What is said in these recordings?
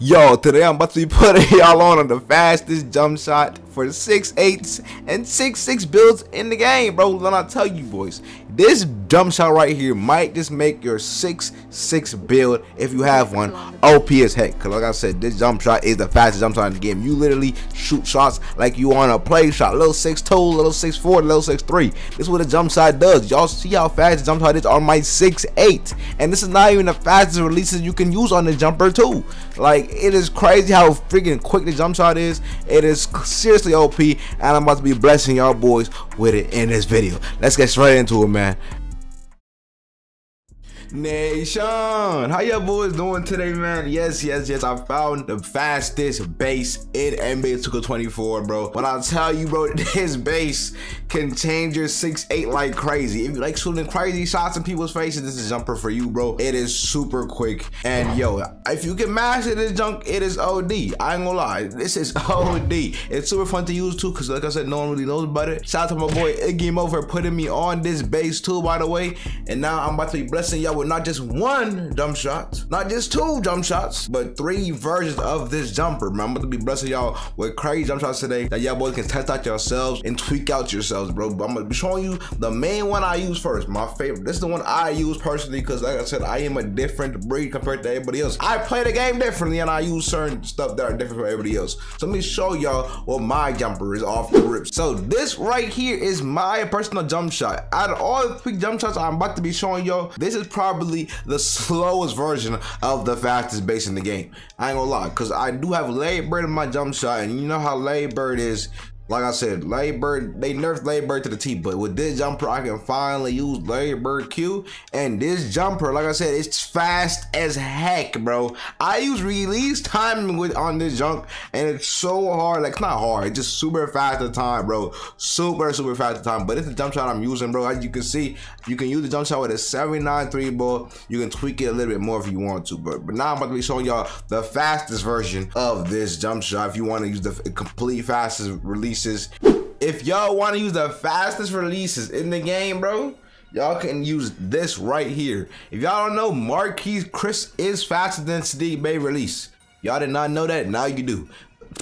Yo, today I'm about to be putting y'all on on the fastest jump shot for 6'8s and 6'6 builds in the game, bro. Let I tell you, boys, this jump shot right here might just make your 6-6 build, if you have one, OP as heck. Because like I said, this jump shot is the fastest jump shot in the game. You literally shoot shots like you on a play shot. Little 6'2, little 6'4, little 6'3. This is what a jump shot does. Y'all see how fast the jump shot is on my 6-8. And this is not even the fastest releases you can use on the jumper too. Like, it is crazy how freaking quick the jump shot is. It is seriously OP. And I'm about to be blessing y'all boys with it in this video. Let's get straight into it, man. Nation, how y'all boys doing today, man? Yes, yes, yes. I found the fastest base in NBA 2K24, bro. When I tell you, bro, this base can change your 6'8 like crazy. If you like shooting crazy shots in people's faces, this is jumper for you, bro. It is super quick. And yo, if you can master this junk, it is OD. I ain't gonna lie. This is OD. It's super fun to use too, because like I said, no one really knows about it. Shout out to my boy Iggy Mo for putting me on this base too, by the way. And now I'm about to be blessing y'all with with not just one jump shot, not just two jump shots, but three versions of this jumper. Man, I'm about to be blessing y'all with crazy jump shots today that y'all boys can test out yourselves and tweak out yourselves, bro. But I'm gonna be showing you the main one I use first, my favorite. This is the one I use personally because, like I said, I am a different breed compared to everybody else. I play the game differently and I use certain stuff that are different from everybody else. So let me show y'all what my jumper is off the rip. So this right here is my personal jump shot. Out of all the three jump shots I'm about to be showing y'all, this is probably probably the slowest version of the fastest base in the game. I ain't gonna lie, because I do have Larry Bird in my jump shot, and you know how Larry Bird is like I said, Larry Bird, they nerfed Larry Bird to the T, but with this jumper, I can finally use Larry Bird Q. And this jumper, like I said, it's fast as heck, bro. I use release timing with on this junk, and it's so hard. Like, it's not hard, it's just super fast at time, bro. Super, super fast at time. But it's the jump shot I'm using, bro. As you can see, you can use the jump shot with a 79 three ball. You can tweak it a little bit more if you want to. But, but now I'm about to be showing y'all the fastest version of this jump shot. If you want to use the complete fastest release releases. If y'all want to use the fastest releases in the game, bro, y'all can use this right here. If y'all don't know, Marquese Chriss is faster than Saddiq Bey release. Y'all did not know that, now you do.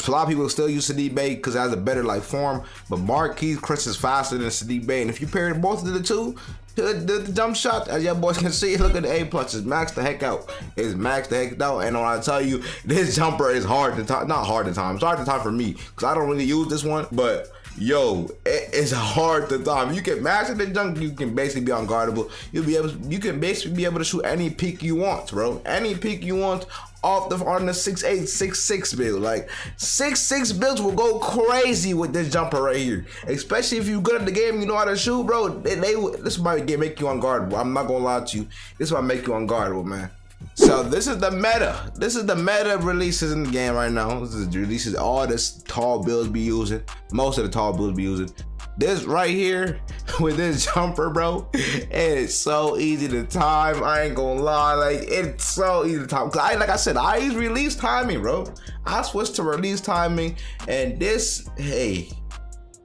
A lot of people still use Saddiq Bey because it has a better like form, but Marquese Chriss is faster than Saddiq Bey. And if you pair both of the two, the, the, the, jump shot, as y'all boys can see, look at the A plus. Maxed the heck out. It's maxed the heck out. And when I tell you, this jumper is hard to time. Not hard to time. It's hard to time for me because I don't really use this one. But yo, it, it's hard to time. You can master the jump. You can basically be unguardable. You'll be able. You can basically be able to shoot any peak you want, bro. Any peak you want off the on the six eight six six build. Like six six builds will go crazy with this jumper right here. Especially if you good at the game, you know how to shoot, bro. They, they this might make you unguardable. I'm not gonna lie to you. This might make you unguardable, man. So this is the meta. This is the meta releases in the game right now. This is releases all this tall builds be using. Most of the tall builds be using. This right here with this jumper, bro, it's so easy to time. I ain't gonna lie, like it's so easy to time. Cause I, like I said, I use release timing, bro. I switched to release timing, and this, hey,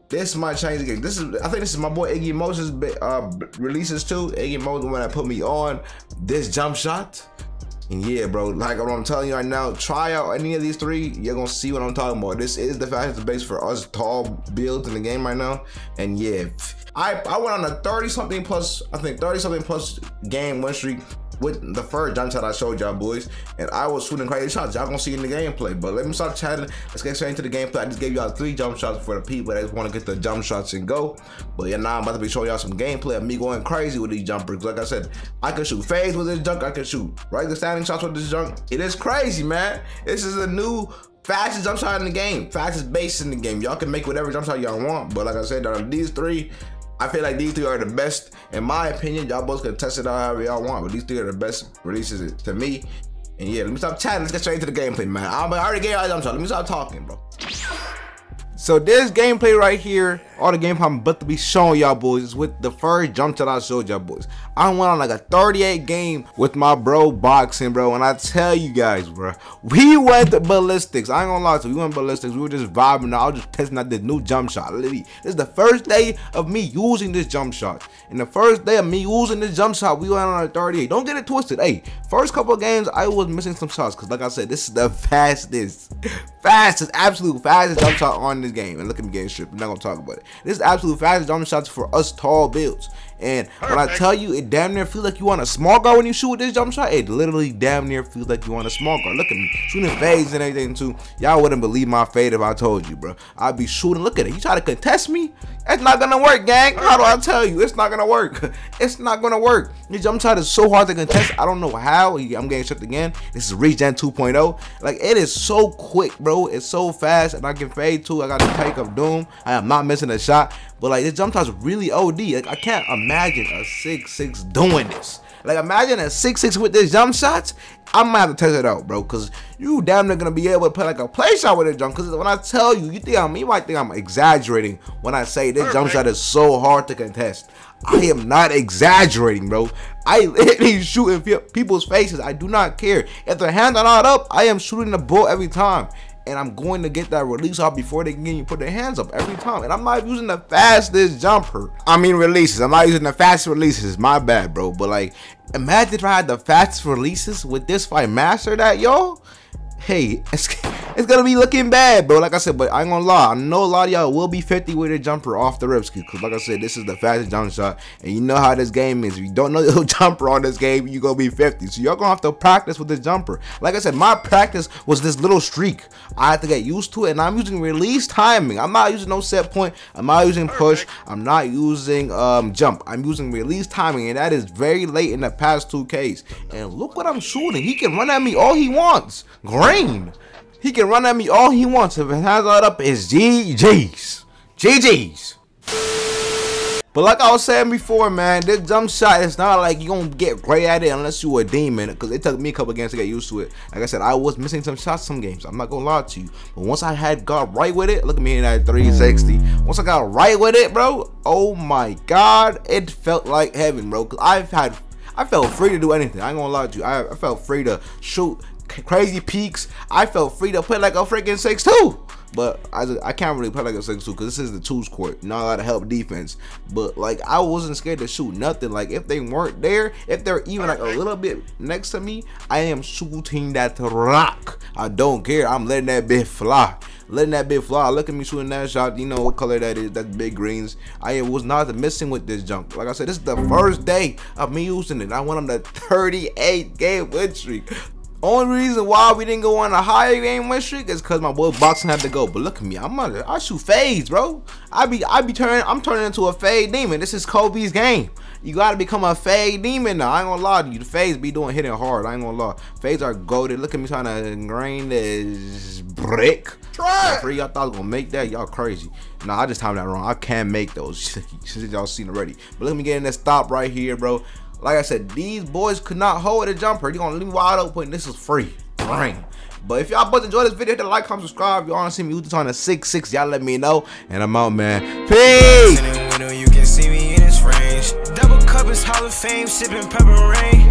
this might change the game. This is, I think this is my boy Iggy Moses uh, releases too. Iggy Moses, when I put me on this jump shot. And yeah, bro, like what I'm telling you right now, try out any of these three. You're gonna see what I'm talking about. This is the fastest base for us tall builds in the game right now. And yeah, I I went on a 30 something plus, I think 30 something plus game win streak with the first jump shot I showed y'all boys, and I was shooting crazy shots. Y'all gonna see in the gameplay. But let me start chatting. Let's get straight into the gameplay. I just gave y'all three jump shots for the people that just want to get the jump shots and go. But yeah, now I'm about to be showing y'all some gameplay of me going crazy with these jumpers. Like I said, I can shoot fades with this junk. I can shoot right the standing shots with this junk. It is crazy, man. This is a new fastest jump shot in the game, fastest base in the game. Y'all can make whatever jump shot y'all want, but like I said, these three, I feel like these three are the best, in my opinion. Y'all both can test it out however y'all want, but these three are the best releases to me. And yeah, let me stop chatting. Let's get straight into the gameplay, man. I already gave y'all jump shot. Let me stop talking, bro. So this gameplay right here all the game I'm about to be showing y'all boys is with the first jump shot I showed y'all boys. I went on like a 38 game with my bro boxing, bro. And I tell you guys, bro, we went ballistics. I ain't gonna lie to you, we went ballistics. We were just vibing. I was just testing out this new jump shot. Literally, this is the first day of me using this jump shot. And the first day of me using this jump shot, we went on a 38. Don't get it twisted. Hey, first couple of games, I was missing some shots. Cause like I said, this is the fastest, fastest, absolute fastest jump shot on this game. And look at me getting stripped. I'm not gonna talk about it. This is absolute fastest jump shots for us tall builds. And Perfect. when I tell you, it damn near feels like you want a small guard when you shoot with this jump shot. It literally damn near feels like you want a small guard. Look at me shooting fades and everything too. Y'all wouldn't believe my fade if I told you, bro. I'd be shooting. Look at it. You try to contest me? It's not gonna work, gang. How do I tell you? It's not gonna work. It's not gonna work. This jump shot is so hard to contest. I don't know how. I'm getting stripped again. This is Regen 2.0. Like it is so quick, bro. It's so fast, and I can fade too. I got the take of doom. I am not missing a shot. But like this jump shot's really OD. Like I can't imagine a six six doing this. Like imagine a six six with this jump shots. I might have to test it out, bro, because you damn near gonna be able to play like a play shot with a jump. Because when I tell you, you think I'm, you might think I'm exaggerating when I say this jump shot is so hard to contest. I am not exaggerating, bro. I literally shooting people's faces. I do not care if their hands are not up. I am shooting the ball every time and I'm going to get that release off before they can even put their hands up every time. And I'm not using the fastest jumper. I mean releases. I'm not using the fastest releases. My bad, bro. But like, imagine if I had the fastest releases with this fight master that, y'all. Hey, it's gonna be looking bad, bro. Like I said, but I ain't gonna lie. I know a lot of y'all will be 50 with a jumper off the rips. Cause like I said, this is the fastest jump shot. And you know how this game is. If you don't know your jumper on this game, you gonna be 50. So y'all gonna have to practice with this jumper. Like I said, my practice was this little streak. I had to get used to it. And I'm using release timing. I'm not using no set point. I'm not using push. I'm not using um jump. I'm using release timing. And that is very late in the past 2Ks. And look what I'm shooting. He can run at me all he wants. Green. He can run at me all he wants. If his has are up, it's GG's. GG's. But like I was saying before, man, this jump shot is not like you gonna get great at it unless you a demon. Cause it took me a couple games to get used to it. Like I said, I was missing some shots some games. I'm not gonna lie to you. But once I had got right with it, look at me in that 360. Once I got right with it, bro, oh my god, it felt like heaven, bro. Cause I've had I felt free to do anything. I ain't gonna lie to you. I, I felt free to shoot crazy peaks. I felt free to play like a freaking 6'2". But I, I can't really play like a 6'2 because this is the twos court. Not a lot of help defense. But like I wasn't scared to shoot nothing. Like if they weren't there, if they're even like a little bit next to me, I am shooting that rock. I don't care. I'm letting that bit fly letting that bit fly. Look at me shooting that shot. You know what color that is. That's big greens. I was not missing with this jump. Like I said, this is the first day of me using it. I went on the 38 game win streak. Only reason why we didn't go on a higher game win streak is because my boy boxing had to go. But look at me, I'm on I shoot fades, bro. I be I be turning I'm turning into a fade demon. This is Kobe's game. You gotta become a fade demon now. I ain't gonna lie to you. The fades be doing hitting hard. I ain't gonna lie. Fades are goaded. Look at me trying to ingrain this brick. Try. For y'all thought I was gonna make that, y'all crazy. Nah, I just timed that wrong. I can't make those. Since y'all seen already. But let me get in this stop right here, bro. Like I said, these boys could not hold a jumper. You're gonna leave me wide open. This is free. Brain. But if y'all boys enjoy this video, hit the like, comment, subscribe. If y'all wanna see me use on a 6-6, y'all let me know. And I'm out, man. Peace! Double cup is Hall of Fame, sipping pepper rain.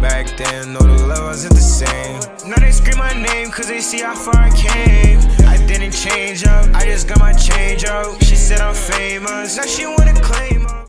Back then, the love wasn't the same. Now they scream my name, cause they see how far I came. I didn't change up, I just got my change up. She said I'm famous, now she wanna claim